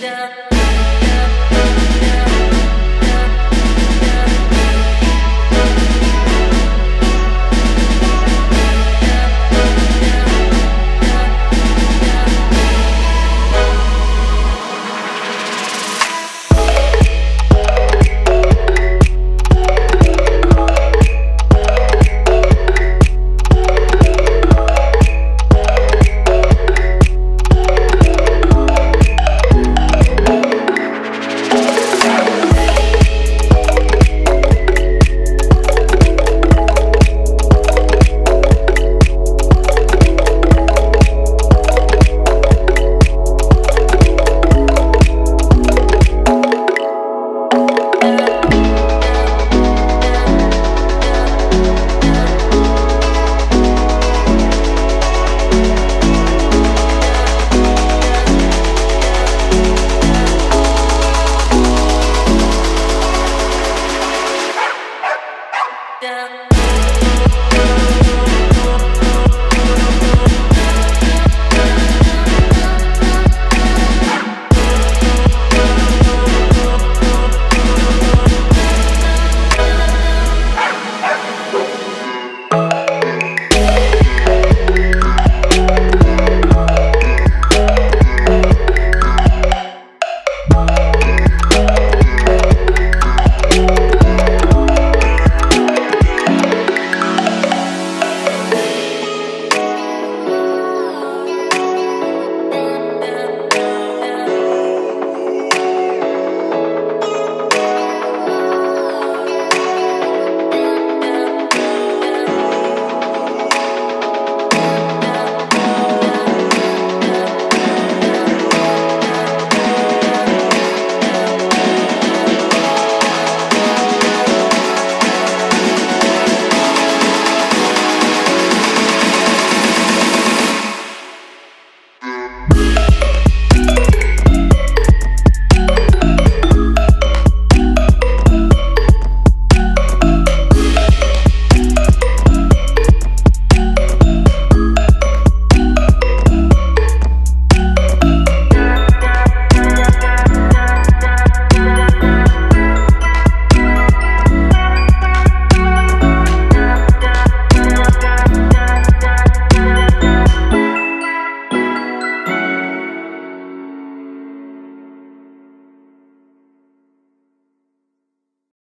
the